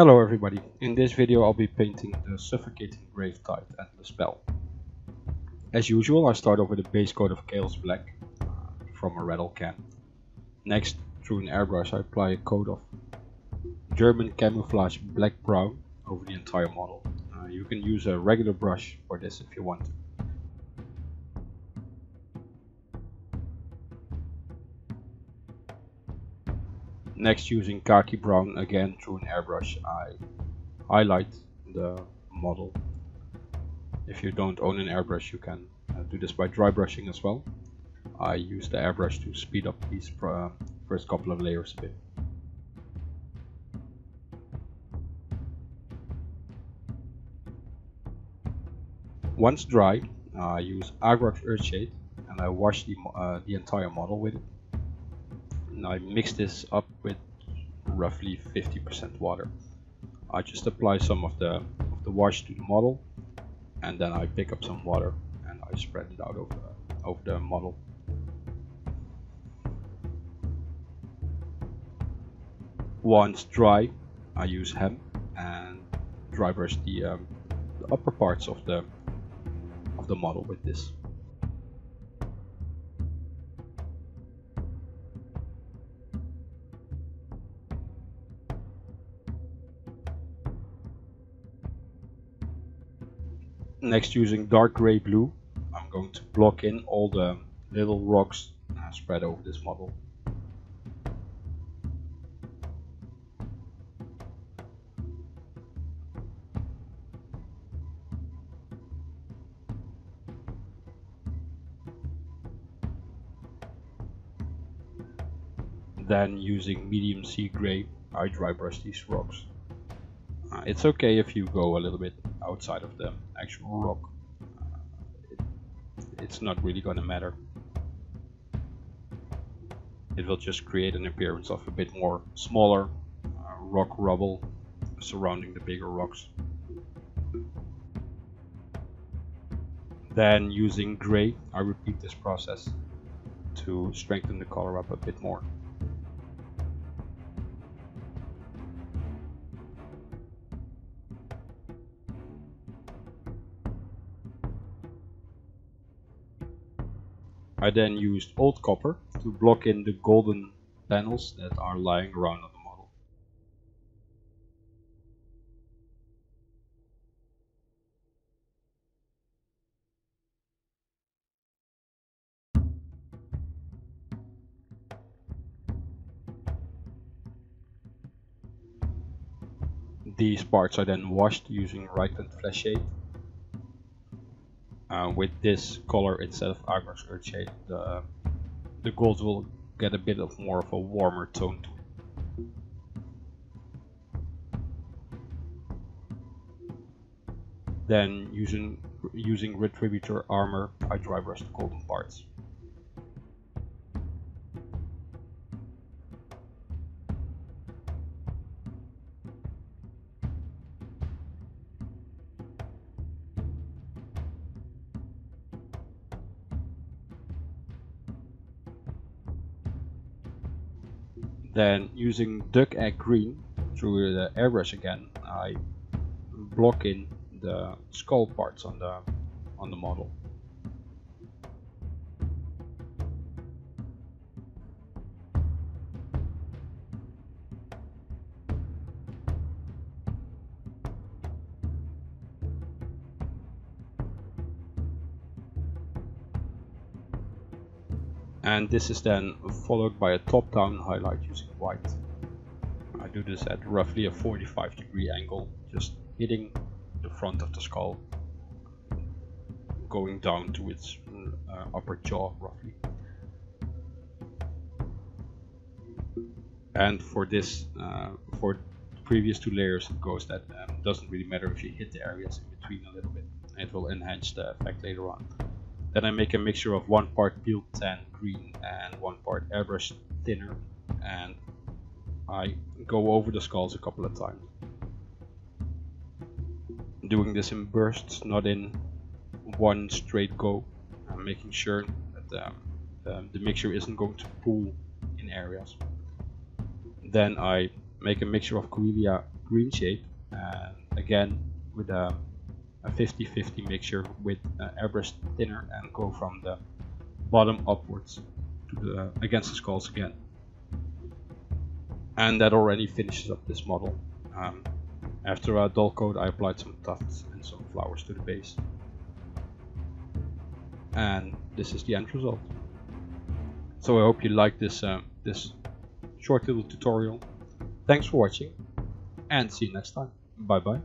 Hello everybody, in this video I'll be painting the Suffocating Gravetide and the spell. As usual I start off with a base coat of Chaos Black uh, from a rattle can. Next, through an airbrush I apply a coat of German Camouflage Black Brown over the entire model. Uh, you can use a regular brush for this if you want to. Next using khaki brown again through an airbrush I highlight the model. If you don't own an airbrush you can uh, do this by dry brushing as well. I use the airbrush to speed up these uh, first couple of layers a bit. Once dry, I use Agrax Earthshade and I wash the, uh, the entire model with it. I mix this up with roughly 50% water. I just apply some of the, of the wash to the model and then I pick up some water and I spread it out over, over the model. Once dry, I use hem and dry brush the, um, the upper parts of the of the model with this. Next using dark gray blue I'm going to block in all the little rocks uh, spread over this model. Then using medium sea gray I dry brush these rocks. Uh, it's okay if you go a little bit outside of the actual rock. Uh, it, it's not really gonna matter. It will just create an appearance of a bit more smaller uh, rock rubble surrounding the bigger rocks. Then using gray, I repeat this process to strengthen the color up a bit more. I then used old copper to block in the golden panels that are lying around on the model. These parts are then washed using Reikland Fleshshade uh, with this color instead of Agrax Earthshade, the, the gold will get a bit of more of a warmer tone to it. Then using using Retributor armor, I dry brush the golden parts. Then using duck egg green through the airbrush again, I block in the skull parts on the on the model. And this is then followed by a top-down highlight using white. I do this at roughly a 45 degree angle, just hitting the front of the skull, going down to its uh, upper jaw roughly. And for this, uh, for the previous two layers, it goes that um, doesn't really matter if you hit the areas in between a little bit. It will enhance the effect later on. Then I make a mixture of one part Peel Tan green and one part airbrush thinner and I go over the skulls a couple of times. Doing this in bursts, not in one straight go. I'm making sure that um, um, the mixture isn't going to pool in areas. Then I make a mixture of Quelia green shape and again with a 50-50 mixture with uh, airbrush thinner and go from the bottom upwards the, against the skulls again. And that already finishes up this model. Um, after a dull coat I applied some tufts and some flowers to the base. And this is the end result. So I hope you like this uh, this short little tutorial. Thanks for watching and see you next time. Bye bye